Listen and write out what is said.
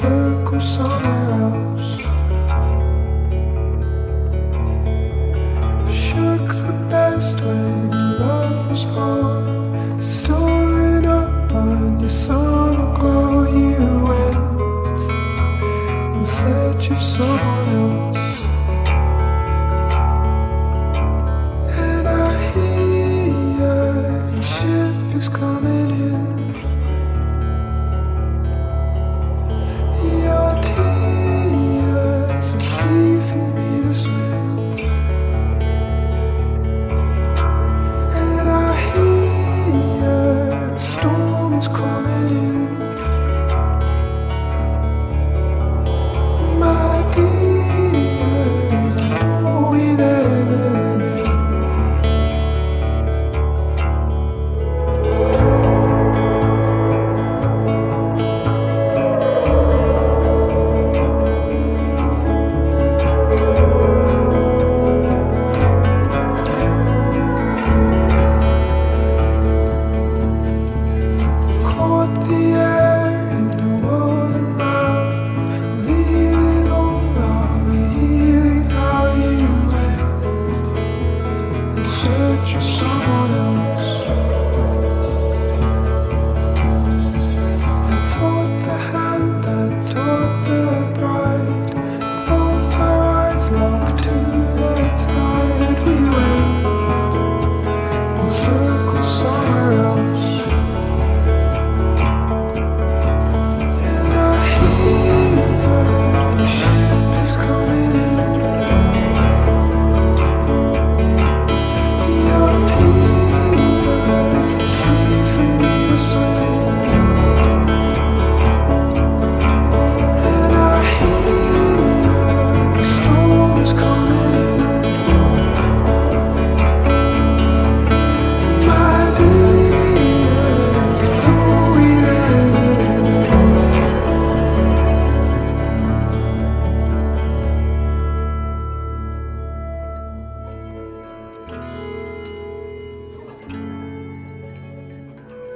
take us somewhere else. waiting search of someone else.